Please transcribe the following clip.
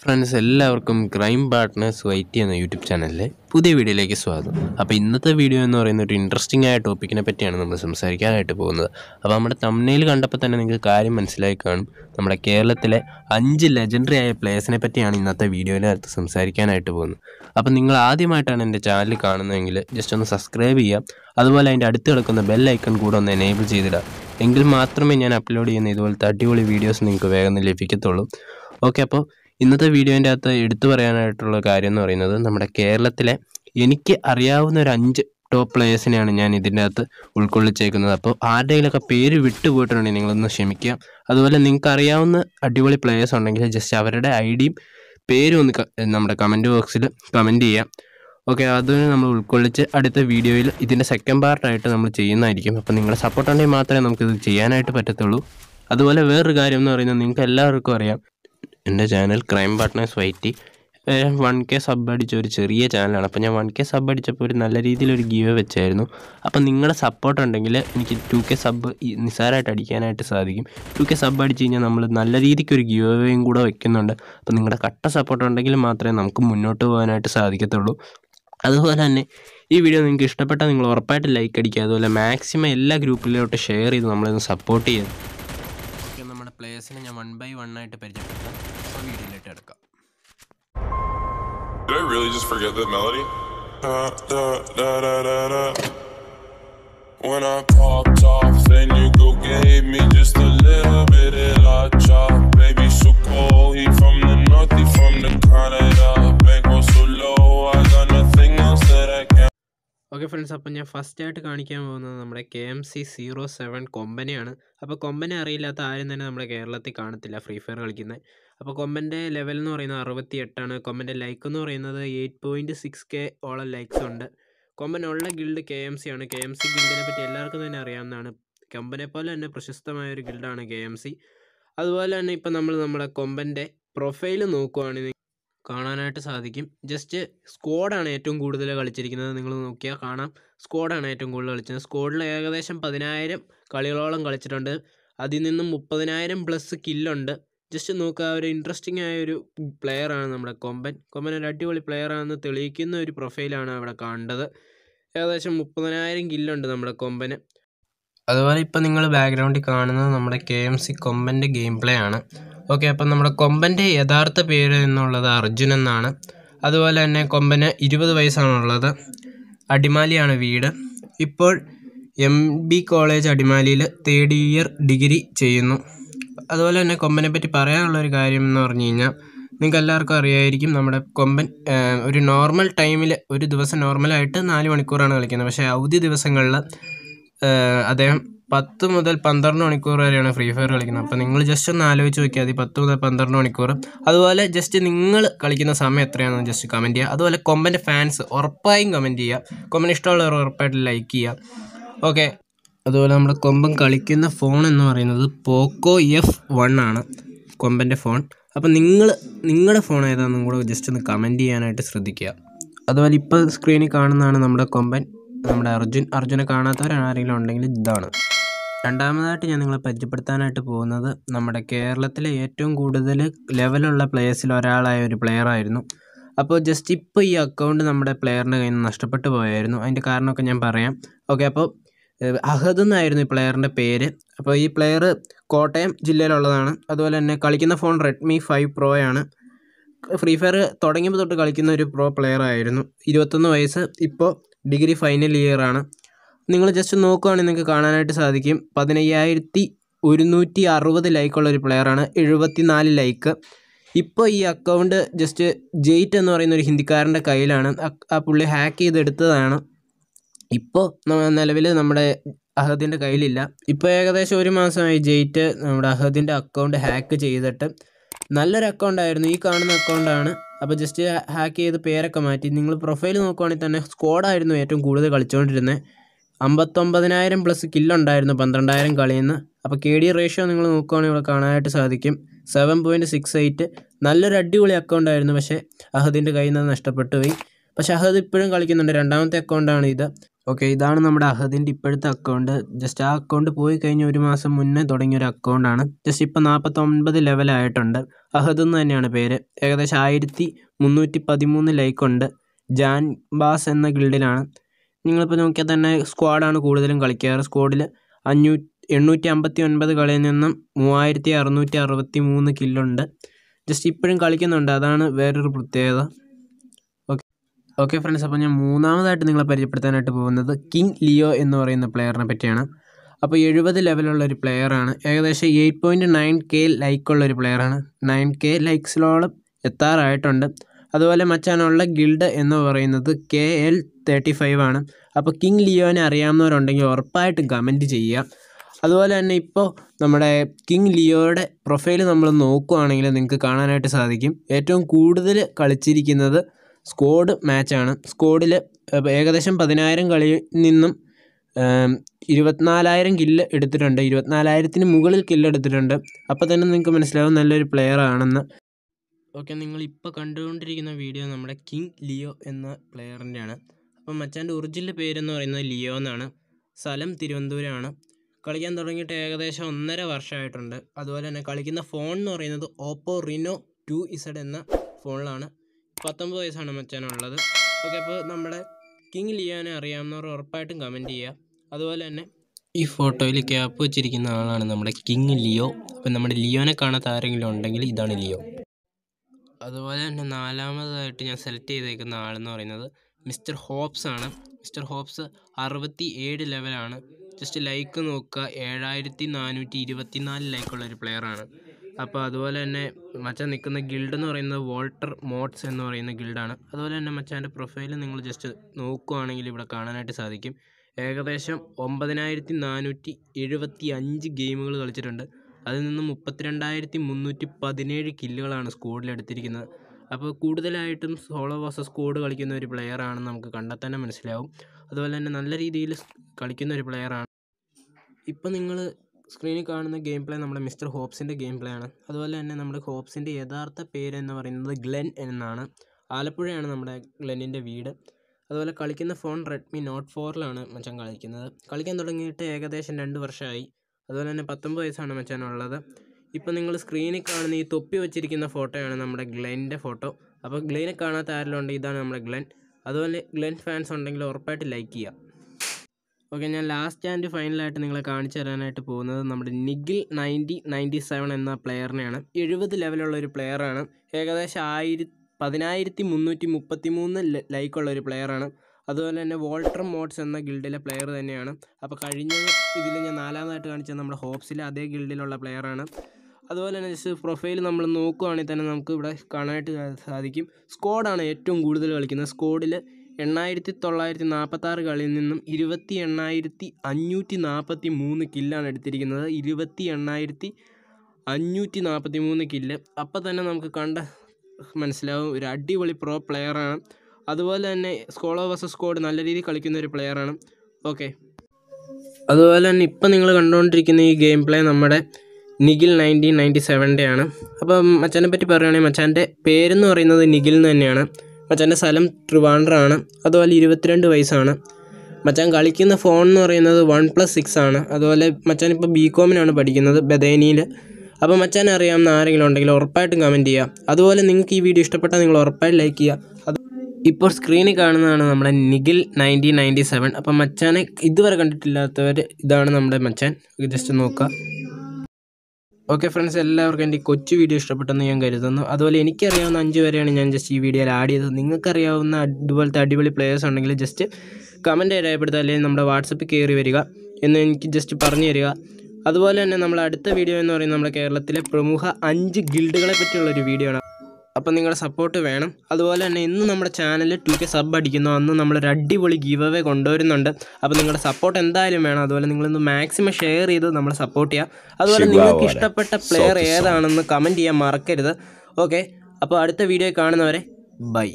Friends എല്ലാവർക്കും crime partners വൈറ്റി എന്ന YouTube ചാനലിലെ പുതിയ വീഡിയോയിലേക്ക് സ്വാഗതം. അപ്പോൾ ഇന്നത്തെ വീഡിയോ എന്ന് പറയുന്ന ഒരു ഇൻട്രസ്റ്റിംഗ് ആയ ടോപ്പിക്കിനെ പറ്റിയാണ് നമ്മൾ സംസാരിക്കാനായിട്ട് പോകുന്നത്. അപ്പോൾ നമ്മുടെ തമ്മിൽ കണ്ടപ്പോൾ തന്നെ നിങ്ങൾക്ക് കാര്യം മനസ്സിലായി കാണും. നമ്മുടെ കേരളത്തിലെ അഞ്ച് ലെജൻഡറി ആയ പ്ലേയേഴ്സിനെ പറ്റിയാണ് ഇന്നത്തെ വീഡിയോയിലകത്ത് സംസാരിക്കാനായിട്ട് പോകുന്നത്. അപ്പോൾ നിങ്ങൾ ആദ്യമായിട്ടാണ് എന്റെ ചാനൽ കാണുന്നതെങ്കിൽ ജസ്റ്റ് ഒന്ന് സബ്സ്ക്രൈബ് ചെയ്യാം അതുപോലെ അതിന്റെ അടുത്ത് കിടക്കുന്ന ബെൽ ഐക്കൺ കൂടെ ഒന്ന് എനേബിൾ ചെയ്തിടുക. എങ്കിൽ മാത്രമേ ഞാൻ അപ്ലോഡ് ചെയ്യുന്ന ഇതുപോലത്തെ അടിപൊളി വീഡിയോസ് നിങ്ങൾക്ക് വേഗം ലഭിക്കത്തുള്ളൂ. ഓക്കെ അപ്പോൾ ഇന്നത്തെ വീഡിയോന്റെ അകത്ത് എടുത്തു പറയാനായിട്ടുള്ള കാര്യം എന്ന് പറയുന്നത് നമ്മുടെ കേരളത്തിലെ എനിക്ക് അറിയാവുന്ന ഒരു അഞ്ച് ടോപ്പ് പ്ലേയേഴ്സിനെയാണ് ഞാൻ ഇതിന്റെ അകത്ത് ഉൾക്കൊള്ളിച്ചേക്കുന്നത്. അപ്പോൾ ആരുടെയിലൊക്കെ പേര് വിട്ടുപോയിട്ടുണ്ടെങ്കിൽ നിങ്ങളൊന്ന് ക്ഷമിക്കുക. അതുപോലെ നിങ്ങൾക്ക് അറിയാവുന്ന അടിപൊളി പ്ലേയേഴ്സ് ഉണ്ടെങ്കിൽ ജസ്റ്റ് അവരുടെ ഐഡിയും ഡിയും പേരും ഒന്ന് നമ്മുടെ കമന്റ് ബോക്സിൽ കമന്റ് ചെയ്യാം ഓക്കെ അതിന് നമ്മൾ ഉൾക്കൊള്ളിച്ച് അടുത്ത വീഡിയോയിൽ ഇതിന്റെ സെക്കൻഡ് പാർട്ടായിട്ട് നമ്മൾ ചെയ്യുന്നതായിരിക്കും. അപ്പോൾ നിങ്ങളുടെ സപ്പോർട്ട് ഉണ്ടെങ്കിൽ മാത്രമേ നമുക്കിത് ചെയ്യാനായിട്ട് പറ്റത്തുള്ളൂ. അതുപോലെ വേറൊരു കാര്യം എന്ന് പറയുന്നത് നിങ്ങൾക്ക് എല്ലാവർക്കും അറിയാം. എന്റെ ചാനൽ ക്രൈം പാർട്ട്നേഴ്സ് വൈറ്റി വൺ കെ സബ് അടിച്ച ഒരു ചെറിയ ചാനലാണ് അപ്പോൾ ഞാൻ വൺ കെ സബ് അടിച്ചപ്പോൾ ഒരു നല്ല രീതിയിലൊരു ഗീവ് വെച്ചായിരുന്നു. അപ്പോൾ നിങ്ങളുടെ സപ്പോർട്ട് ഉണ്ടെങ്കിൽ എനിക്ക് ടു കെ സബ് നിസ്സാരമായിട്ട് അടിക്കാനായിട്ട് സാധിക്കും. ടു കെ സബ് അടിച്ച് കഴിഞ്ഞാൽ നമ്മൾ നല്ല രീതിക്ക് ഒരു ഗീവേയും വേയും കൂടെ വെക്കുന്നുണ്ട്. അപ്പോൾ നിങ്ങളുടെ കട്ട സപ്പോർട്ട് ഉണ്ടെങ്കിൽ മാത്രമേ നമുക്ക് മുന്നോട്ട് പോകാനായിട്ട് സാധിക്കത്തുള്ളൂ. അതുപോലെ തന്നെ ഈ വീഡിയോ നിങ്ങൾക്ക് ഇഷ്ടപ്പെട്ടാൽ നിങ്ങൾ ഉറപ്പായിട്ട് ലൈക്ക് അടിക്കുക. അതുപോലെ മാക്സിമം എല്ലാ ഗ്രൂപ്പിലോട്ട് ഷെയർ ചെയ്ത് നമ്മളൊന്ന് സപ്പോർട്ട് ചെയ്യുക. പ്ലേയേഴ്സിനെ ഞാൻ വൺ ബൈ വൺ ആയിട്ട് പരിചയപ്പെടുത്താം അപ്പോൾ വീഡിയോയിലേക്ക് എടുക്കാം Did I really just forget that melody? Da, da, da, da, da, da. When I popped off, then you go gave me just a little bit of la chop. Baby, so cold, he from the north, he from the Canada. Bank so low, I okay friends അപ്പോൾ ഞാൻ first ആയിട്ട് കാണിക്കാൻ പോകുന്നത് നമ്മുടെ K M C zero seven കൊമ്പനെയാണ്. അപ്പോൾ കൊമ്പനെ അറിയില്ലാത്ത ആരും തന്നെ നമ്മുടെ കേരളത്തിൽ കാണത്തില്ല ഫ്രീ ഫയർ കളിക്കുന്നത് അപ്പോൾ കൊമ്പന്റെ ലെവൽ എന്ന് പറയുന്നത് അറുപത്തി എട്ടാണ് കൊമ്പന്റെ ലൈക്ക് എന്ന് പറയുന്നത് എയ്റ്റ് പോയിന്റ് സിക്സ് കെ ഓളം ലൈക്സ് ഉണ്ട്. കൊമ്പനുള്ള ഗിൽഡ് കെ എം സി ആണ്. കെ എം സി ഗിൽഡിനെ പറ്റി എല്ലാവർക്കും തന്നെ അറിയാവുന്നതാണ്. കൊമ്പനെ പോലെ തന്നെ പ്രശസ്തമായ ഒരു ഗിൽഡാണ് കെ എം സി. അതുപോലെ തന്നെ ഇപ്പം നമ്മൾ നമ്മുടെ കൊമ്പന്റെ പ്രൊഫൈൽ നോക്കുവാണെങ്കിൽ കാണാനായിട്ട് സാധിക്കും. ജസ്റ്റ് സ്ക്വാഡാണ് ഏറ്റവും കൂടുതൽ കളിച്ചിരിക്കുന്നത്. നിങ്ങൾ നോക്കിയാൽ കാണാം. സ്ക്വാഡാണ് ഏറ്റവും കൂടുതൽ കളിച്ചത് സ്ക്വാഡിൽ ഏകദേശം പതിനായിരം കളികളോളം കളിച്ചിട്ടുണ്ട്. അതിൽ നിന്നും മുപ്പതിനായിരം പ്ലസ് കില്ലുണ്ട് ജസ്റ്റ് നോക്കുക ഒരു ഇൻട്രസ്റ്റിംഗ് ആയ ഒരു പ്ലെയറാണ് നമ്മുടെ കൊമ്പൻ. കൊമ്പൻ ഒരു അടിപൊളി പ്ലെയറാണെന്ന് തെളിയിക്കുന്ന ഒരു പ്രൊഫൈലാണ് അവിടെ കണ്ടത്. ഏകദേശം മുപ്പതിനായിരം കില്ലുണ്ട് നമ്മുടെ കൊമ്പന്. അതുപോലെ ഇപ്പം നിങ്ങൾ ബാക്ക്ഗ്രൗണ്ടിൽ കാണുന്നത് നമ്മുടെ കെ എം സി കൊമ്പന്റെ ഗെയിം പ്ലേ ആണ്. ഓക്കെ അപ്പം നമ്മുടെ കൊമ്പന്റെ യഥാർത്ഥ പേര് എന്നുള്ളത് അർജുൻ എന്നാണ്. അതുപോലെ തന്നെ കൊമ്പന് ഇരുപത് വയസ്സാണുള്ളത്. അടിമാലിയാണ് വീട്. ഇപ്പോൾ എം ബി കോളേജ് അടിമാലിയിൽ തേർഡ് ഇയർ ഡിഗ്രി ചെയ്യുന്നു. അതുപോലെ തന്നെ കൊമ്പനെ പറ്റി പറയാനുള്ള ഒരു കാര്യം എന്ന് പറഞ്ഞു കഴിഞ്ഞാൽ നിങ്ങൾക്ക് എല്ലാവർക്കും അറിയായിരിക്കും നമ്മുടെ കൊമ്പൻ ഒരു നോർമൽ ടൈമിൽ ഒരു ദിവസം നോർമലായിട്ട് നാല് മണിക്കൂറാണ് കളിക്കുന്നത്. പക്ഷേ അവധി ദിവസങ്ങളിൽ അദ്ദേഹം പത്ത് മുതൽ പന്ത്രണ്ട് മണിക്കൂർ വരെയാണ് ഫ്രീ ഫയർ കളിക്കുന്നത്. അപ്പോൾ നിങ്ങൾ ജസ്റ്റ് ഒന്ന് ആലോചിച്ച് നോക്കിയാൽ മതി. പത്ത് മുതൽ പന്ത്രണ്ട് മണിക്കൂർ. അതുപോലെ ജസ്റ്റ് നിങ്ങൾ കളിക്കുന്ന സമയം എത്രയാണെന്ന് ജസ്റ്റ് കമന്റ് ചെയ്യുക. അതുപോലെ കൊമ്പന്റെ ഫാൻസ് ഉറപ്പായും കമന്റ് ചെയ്യുക. കൊമ്പൻ ഇഷ്ടമുള്ളവർ ഉറപ്പായിട്ട് ലൈക്ക് ചെയ്യുക. ഓക്കെ അതുപോലെ നമ്മുടെ കൊമ്പൻ കളിക്കുന്ന ഫോൺ എന്ന് പറയുന്നത് പോക്കോ എഫ് വൺ ആണ് കൊമ്പന്റെ ഫോൺ അപ്പോൾ നിങ്ങൾ നിങ്ങളുടെ ഫോൺ ഏതാണെന്നും കൂടെ ജസ്റ്റ് ഒന്ന് കമന്റ് ചെയ്യാനായിട്ട് ശ്രദ്ധിക്കുക. അതുപോലെ ഇപ്പോൾ സ്ക്രീനിൽ കാണുന്നതാണ് നമ്മുടെ കൊമ്പൻ. നമ്മുടെ അർജുൻ അർജുനെ കാണാത്തവരാരെങ്കിലും ഉണ്ടെങ്കിൽ ഇതാണ്. രണ്ടാമതായിട്ട് ഞാൻ നിങ്ങളെ പരിചയപ്പെടുത്താനായിട്ട് പോകുന്നത് നമ്മുടെ കേരളത്തിലെ ഏറ്റവും കൂടുതൽ ലെവലുള്ള പ്ലേയേഴ്സിൽ ഒരാളായ ഒരു പ്ലെയർ ആയിരുന്നു. അപ്പോൾ ജസ്റ്റ് ഇപ്പോൾ ഈ അക്കൗണ്ട് നമ്മുടെ പ്ലെയറിന്റെ കയ്യിൽ നിന്ന് നഷ്ടപ്പെട്ടു പോയായിരുന്നു. അതിന്റെ കാരണമൊക്കെ ഞാൻ പറയാം. ഓക്കെ അപ്പോൾ അഹദ് എന്നായിരുന്നു ഈ പ്ലെയറിന്റെ പേര്. അപ്പോൾ ഈ പ്ലെയർ കോട്ടയം ജില്ലയിലുള്ളതാണ്. അതുപോലെ തന്നെ കളിക്കുന്ന ഫോൺ റെഡ്മി ഫൈവ് പ്രോ ആണ്. ഫ്രീ ഫയർ തുടങ്ങിയപ്പോൾ തൊട്ട് കളിക്കുന്ന ഒരു പ്രോ പ്ലെയർ ആയിരുന്നു. ഇരുപത്തൊന്ന് വയസ്സ്. ഇപ്പോൾ ഡിഗ്രി ഫൈനൽ ഇയർ ആണ്. നിങ്ങൾ ജസ്റ്റ് നോക്കുകയാണെങ്കിൽ നിങ്ങൾക്ക് കാണാനായിട്ട് സാധിക്കും. പതിനയ്യായിരത്തി ഒരുന്നൂറ്റി അറുപത് ലൈക്കുള്ള ഒരു പ്ലെയറാണ് എഴുപത്തി നാല് ലൈക്ക് ഇപ്പോൾ ഈ അക്കൗണ്ട് ജസ്റ്റ് ജെയ്റ്റ് എന്ന് പറയുന്ന ഒരു ഹിന്ദിക്കാരന്റെ കയ്യിലാണ്. ആ- പുള്ളി ഹാക്ക് ചെയ്തെടുത്തതാണ്. ഇപ്പോൾ നിലവിൽ നമ്മുടെ അഹദിന്റെ കയ്യിലില്ല. ഇപ്പോൾ ഏകദേശം ഒരു മാസമായി ജെയ്റ്റ് നമ്മുടെ അഹദിന്റെ അക്കൗണ്ട് ഹാക്ക് ചെയ്തിട്ട്. നല്ലൊരു അക്കൗണ്ടായിരുന്നു ഈ കാണുന്ന അക്കൗണ്ടാണ് അപ്പോൾ ജസ്റ്റ് ഹാക്ക് ചെയ്ത് പേരൊക്കെ മാറ്റി. നിങ്ങൾ പ്രൊഫൈൽ നോക്കുവാണെങ്കിൽ തന്നെ സ്ക്വാഡായിരുന്നു ഏറ്റവും കൂടുതൽ കളിച്ചുകൊണ്ടിരുന്നത് അമ്പത്തൊമ്പതിനായിരം പ്ലസ് കില്ലുണ്ടായിരുന്നു പന്ത്രണ്ടായിരം കളിയിൽ നിന്ന് അപ്പോൾ കെ ഡി റേഷ്യോ നിങ്ങൾ നോക്കുവാണെങ്കിൽ ഇവിടെ കാണാനായിട്ട് സാധിക്കും. സെവൻ പോയിന്റ് സിക്സ് എയ്റ്റ് നല്ലൊരു അടിപൊളി അക്കൗണ്ട് ആയിരുന്നു പക്ഷേ അഹദിന്റെ കയ്യിൽ നിന്ന് നഷ്ടപ്പെട്ടു പോയി. പക്ഷേ അഹദ് ഇപ്പോഴും കളിക്കുന്നുണ്ട്. രണ്ടാമത്തെ അക്കൗണ്ടാണ് ഇത്. ഓക്കെ ഇതാണ് നമ്മുടെ അഹദിന്റെ ഇപ്പോഴത്തെ അക്കൗണ്ട്. ജസ്റ്റ് ആ അക്കൗണ്ട് പോയി കഴിഞ്ഞ ഒരു മാസം മുന്നേ തുടങ്ങിയ ഒരു അക്കൗണ്ടാണ്. ജസ്റ്റ് ഇപ്പോൾ നാൽപ്പത്തൊൻപത് ലെവലായിട്ടുണ്ട് അഹദ് എന്ന് തന്നെയാണ് പേര്. ഏകദേശം ആയിരത്തി മുന്നൂറ്റി പതിമൂന്ന് ലൈക്കുണ്ട് ജാൻ ബാസ് എന്ന ഗിൽഡിലാണ്. നിങ്ങളിപ്പോൾ നോക്കിയാൽ തന്നെ സ്ക്വാഡാണ് കൂടുതലും കളിക്കാറ്. സ്ക്വാഡിൽ അഞ്ഞൂ എണ്ണൂറ്റി അമ്പത്തി ഒൻപത് കളിയിൽ നിന്നും മൂവായിരത്തി അറുന്നൂറ്റി അറുപത്തി മൂന്ന് കില്ലുണ്ട് ജസ്റ്റ് ഇപ്പോഴും കളിക്കുന്നുണ്ട്. അതാണ് വേറൊരു പ്രത്യേകത. ഓക്കെ ഫ്രണ്ട്സ് അപ്പോൾ ഞാൻ മൂന്നാമതായിട്ട് നിങ്ങളെ പരിചയപ്പെടുത്താനായിട്ട് പോകുന്നത് കിങ് ലിയോ എന്ന് പറയുന്ന പ്ലെയറിനെ പറ്റിയാണ്. അപ്പോൾ എഴുപത് ലെവലുള്ള ഒരു പ്ലെയറാണ് ഏകദേശം എയ്റ്റ് പോയിന്റ് നയൻ കെ ലൈക്കുള്ള ഒരു പ്ലെയറാണ് നയൻ കെ ലൈക്സിലോളം എത്താറായിട്ടുണ്ട്. അതുപോലെ മച്ചാനുള്ള ഗിൽഡ് എന്ന് പറയുന്നത് കെ എൽ തേർട്ടി ഫൈവ് ആണ്. അപ്പോൾ കിങ് ലിയോനെ അറിയാവുന്നവരുണ്ടെങ്കിൽ ഉറപ്പായിട്ടും കമന്റ് ചെയ്യുക. അതുപോലെ തന്നെ ഇപ്പോൾ നമ്മുടെ കിങ് ലിയോയുടെ പ്രൊഫൈൽ നമ്മൾ നോക്കുകയാണെങ്കിൽ നിങ്ങൾക്ക് കാണാനായിട്ട് സാധിക്കും. ഏറ്റവും കൂടുതൽ കളിച്ചിരിക്കുന്നത് സ്ക്വാഡ് മാച്ചാണ്. സ്ക്വാഡിൽ ഏകദേശം പതിനായിരം കളിയിൽ നിന്നും ഇരുപത്തിനാലായിരം കില്ല് എടുത്തിട്ടുണ്ട്. ഇരുപത്തിനാലായിരത്തിന് മുകളിൽ കില്ല് എടുത്തിട്ടുണ്ട്. അപ്പോൾ തന്നെ നിങ്ങൾക്ക് മനസ്സിലാവും നല്ലൊരു പ്ലെയർ ആണെന്ന്. ഓക്കെ നിങ്ങൾ ഇപ്പോൾ കണ്ടുകൊണ്ടിരിക്കുന്ന വീഡിയോ നമ്മുടെ കിങ് ലിയോ എന്ന പ്ലെയറിന്റെയാണ് അപ്പം മച്ചാന്റെ ഒറിജിനൽ പേരെന്ന് പറയുന്നത് ലിയോ എന്നാണ്. സ്ഥലം തിരുവനന്തപുരമാണ്. കളിക്കാൻ തുടങ്ങിയിട്ട് ഏകദേശം ഒന്നര വർഷമായിട്ടുണ്ട്. അതുപോലെ തന്നെ കളിക്കുന്ന ഫോൺ എന്ന് പറയുന്നത് ഓപ്പോ റിനോ ടു ഇസഡ് എന്ന ഫോണിലാണ് പത്തൊമ്പത് വയസ്സാണ് മച്ചാനുള്ളത്. ഓക്കെ അപ്പോൾ നമ്മുടെ കിങ് ലിയോനെ അറിയാവുന്നവർ ഉറപ്പായിട്ടും കമന്റ് ചെയ്യുക. അതുപോലെ തന്നെ ഈ ഫോട്ടോയിൽ ക്യാപ്പ് വെച്ചിരിക്കുന്ന ആളാണ് നമ്മുടെ കിങ് ലിയോ. അപ്പം നമ്മുടെ ലിയോനെ കാണാത്ത ആരെങ്കിലും ഉണ്ടെങ്കിൽ ഇതാണ് ലിയോ. അതുപോലെ തന്നെ നാലാമതായിട്ട് ഞാൻ സെലക്ട് ചെയ്തേക്കുന്ന ആളെന്ന് പറയുന്നത് മിസ്റ്റർ ഹോപ്സ് ആണ്. മിസ്റ്റർ ഹോപ്സ് അറുപത്തി ഏഴ് ലെവലാണ് ജസ്റ്റ് ലൈക്ക് നോക്കുക ഏഴായിരത്തി നാനൂറ്റി ഇരുപത്തി നാല് ലൈക്കുള്ള ഒരു പ്ലെയറാണ് അപ്പോൾ അതുപോലെ തന്നെ മച്ചാൻ നിൽക്കുന്ന ഗിൽഡ് എന്ന് പറയുന്നത് വോൾട്ടർ മോട്ട്സ് എന്ന് പറയുന്ന ഗിൽഡാണ് അതുപോലെ തന്നെ മച്ചാന്റെ പ്രൊഫൈൽ നിങ്ങൾ ജസ്റ്റ് നോക്കുകയാണെങ്കിൽ ഇവിടെ കാണാനായിട്ട് സാധിക്കും. ഏകദേശം ഒമ്പതിനായിരത്തി നാനൂറ്റി എഴുപത്തി അഞ്ച് ഗെയിമുകൾ കളിച്ചിട്ടുണ്ട്. അതിൽ നിന്ന് മുപ്പത്തിരണ്ടായിരത്തി മുന്നൂറ്റി പതിനേഴ് കില്ലുകളാണ് സ്ക്വാഡിൽ എടുത്തിരിക്കുന്നത്. അപ്പോൾ കൂടുതലായിട്ടും സോളോ വേഴ്സസ് സ്കോഡ് കളിക്കുന്ന ഒരു പ്ലെയർ ആണെന്ന് നമുക്ക് കണ്ടാൽ തന്നെ മനസ്സിലാവും. അതുപോലെ തന്നെ നല്ല രീതിയിൽ കളിക്കുന്ന ഒരു പ്ലെയർ ആണ്. ഇപ്പം നിങ്ങൾ സ്ക്രീനിൽ കാണുന്ന ഗെയിം പ്ലേ നമ്മുടെ മിസ്റ്റർ ഹോപ്സിന്റെ ഗെയിം പ്ലേ ആണ്. അതുപോലെ തന്നെ നമ്മുടെ ഹോപ്സിന്റെ യഥാർത്ഥ പേര് എന്ന് പറയുന്നത് ഗ്ലെൻ എന്നാണ്. ആലപ്പുഴയാണ് നമ്മുടെ ഗ്ലെന്നിന്റെ വീട്. അതുപോലെ കളിക്കുന്ന ഫോൺ റെഡ്മി നോട്ട് ഫോറിലാണ് മച്ചാൻ കളിക്കുന്നത്. കളിക്കാൻ തുടങ്ങിയിട്ട് ഏകദേശം രണ്ട് വർഷമായി അതുപോലെ തന്നെ പത്തൊമ്പത് വയസ്സാണ് മച്ചാനുള്ളത് ഇപ്പോൾ നിങ്ങൾ സ്ക്രീനിൽ കാണുന്ന ഈ തൊപ്പി വെച്ചിരിക്കുന്ന ഫോട്ടോയാണ് നമ്മുടെ ഗ്ലെന്റെ ഫോട്ടോ. അപ്പോൾ ഗ്ലെനെ കാണാത്ത ആരെല്ലാം ഉണ്ടെങ്കിൽ ഇതാണ് നമ്മുടെ ഗ്ലെൻ. അതുപോലെ ഗ്ലെൻ ഫാൻസ് ഉണ്ടെങ്കിൽ ഉറപ്പായിട്ട് ലൈക്ക് ചെയ്യുക. ഓക്കെ ഞാൻ ലാസ്റ്റ് ആൻഡ് ഫൈനലായിട്ട് നിങ്ങളെ കാണിച്ചു തരാനായിട്ട് പോകുന്നത് നമ്മുടെ നിഗിൽ നയന്റി നയന്റി സെവൻ എന്ന പ്ലെയറിനെയാണ് എഴുപത് ലെവലുള്ള ഒരു പ്ലെയറാണ് ഏകദേശം ആയിരത്തി പതിനായിരത്തി മുന്നൂറ്റി മുപ്പത്തി മൂന്ന് ലൈക്കുള്ള ഒരു പ്ലെയറാണ് അതുപോലെ തന്നെ വോൾട്ടർ മോഡ്സ് എന്ന ഗിൽഡിലെ പ്ലെയർ തന്നെയാണ്. അപ്പോൾ കഴിഞ്ഞ ഇതിൽ ഞാൻ നാലാമതായിട്ട് കാണിച്ചത് നമ്മുടെ ഹോപ്സിലെ അതേ ഗിൽഡിലുള്ള പ്ലെയറാണ് അതുപോലെ തന്നെ ജസ്റ്റ് പ്രൊഫൈൽ നമ്മൾ നോക്കുകയാണെങ്കിൽ തന്നെ നമുക്ക് ഇവിടെ കാണാനായിട്ട് സാധിക്കും. സ്ക്വാഡാണ് ഏറ്റവും കൂടുതൽ കളിക്കുന്നത്. സ്ക്വാഡിൽ എണ്ണായിരത്തി തൊള്ളായിരത്തി നാൽപ്പത്താറ് കളിയിൽ നിന്നും ഇരുപത്തി എണ്ണായിരത്തി അഞ്ഞൂറ്റി നാൽപ്പത്തി മൂന്ന് കില്ലാണ് എടുത്തിരിക്കുന്നത്. ഇരുപത്തി എണ്ണായിരത്തി അഞ്ഞൂറ്റി നാൽപ്പത്തി മൂന്ന് കില്ല്. അപ്പം തന്നെ നമുക്ക് കണ്ട മനസ്സിലാവും. ഒരു അടിപൊളി പ്രോ പ്ലെയറാണ്. അതുപോലെ തന്നെ സ്കോളോ വേഴ്സസ് സ്കോഡ് നല്ല രീതിയിൽ കളിക്കുന്ന ഒരു പ്ലെയറാണ്. ഓക്കെ. അതുപോലെ തന്നെ ഇപ്പം നിങ്ങൾ കണ്ടുകൊണ്ടിരിക്കുന്ന ഈ ഗെയിം പ്ലേ നമ്മുടെ നിഖിൽ നയന്റീൻ നയന്റി സെവന്റെ ആണ്. അപ്പം മച്ചാനെ പറ്റി പറയുകയാണെങ്കിൽ മച്ചാന്റെ പേരെന്ന് പറയുന്നത് നിഖിൽ എന്ന് തന്നെയാണ്. മച്ചാന്റെ സ്ഥലം ട്രിവാൻഡ്രാണ്. അതുപോലെ ഇരുപത്തിരണ്ട് വയസ്സാണ്. മച്ചാൻ കളിക്കുന്ന ഫോൺ എന്ന് പറയുന്നത് വൺ പ്ലസ് സിക്സ് ആണ്. അതുപോലെ മച്ചാൻ ഇപ്പോൾ ബി കോമിനാണ് പഠിക്കുന്നത് ബദേനിയിൽ. അപ്പോൾ മച്ചാൻ അറിയാവുന്ന ആരെങ്കിലും ഉണ്ടെങ്കിൽ ഉറപ്പായിട്ടും കമന്റ് ചെയ്യുക അതുപോലെ നിങ്ങൾക്ക് ഈ വീഡിയോ ഇഷ്ടപ്പെട്ടാൽ നിങ്ങൾ ഉറപ്പായിട്ട് ലൈക്ക് ചെയ്യുക. അത് ഇപ്പോൾ സ്ക്രീനിൽ കാണുന്നതാണ് നമ്മുടെ നിഖിൽ നയന്റീൻ നയന്റി സെവൻ അപ്പം മച്ചാനെ ഇതുവരെ കണ്ടിട്ടില്ലാത്തവർ ഇതാണ് നമ്മുടെ മച്ചാൻ. ജസ്റ്റ് നോക്കുക. ഓക്കെ ഫ്രണ്ട്സ് എല്ലാവർക്കും എന്റെ കൊച്ചു വീഡിയോ ഇഷ്ടപ്പെട്ടെന്ന് ഞാൻ കരുതുന്നു. അതുപോലെ എനിക്കറിയാവുന്ന അഞ്ച് വരെയാണ് ഞാൻ ജസ്റ്റ് ഈ വീഡിയോയിൽ ആഡ് ചെയ്തത്. നിങ്ങൾക്കറിയാവുന്ന ഇതുപോലത്തെ അടിപൊളി പ്ലേയേഴ്സ് ഉണ്ടെങ്കിൽ ജസ്റ്റ് കമന്റ് രേഖപ്പെടുത്തുക അല്ലെങ്കിൽ നമ്മുടെ വാട്സപ്പിൽ കയറി വരിക എന്ന് എനിക്ക് ജസ്റ്റ് പറഞ്ഞു തരിക. അതുപോലെ തന്നെ നമ്മൾ അടുത്ത വീഡിയോ എന്ന് പറയുന്നത് നമ്മുടെ കേരളത്തിലെ പ്രമുഖ അഞ്ച് ഗിൽഡുകളെ പറ്റിയുള്ളൊരു വീഡിയോ ആണ്. അപ്പം നിങ്ങളുടെ സപ്പോർട്ട് വേണം. അതുപോലെ തന്നെ ഇന്ന് നമ്മുടെ ചാനൽ ടു കെ സബ് അടിക്കുന്നു. അന്ന് നമ്മൾ നമ്മളൊരു അടിപൊളി ഗീവ് അവേ കൊണ്ടുവരുന്നുണ്ട്. അപ്പോൾ നിങ്ങളുടെ സപ്പോർട്ട് എന്തായാലും വേണം. അതുപോലെ നിങ്ങളൊന്ന് മാക്സിമം ഷെയർ ചെയ്ത് നമ്മൾ സപ്പോർട്ട് ചെയ്യുക അതുപോലെ നിങ്ങൾക്ക് ഇഷ്ടപ്പെട്ട പ്ലെയർ ഏതാണെന്ന് കമന്റ് ചെയ്യാൻ മറക്കരുത്. ഓക്കെ അപ്പോൾ അടുത്ത വീഡിയോ കാണുന്നവരെ ബൈ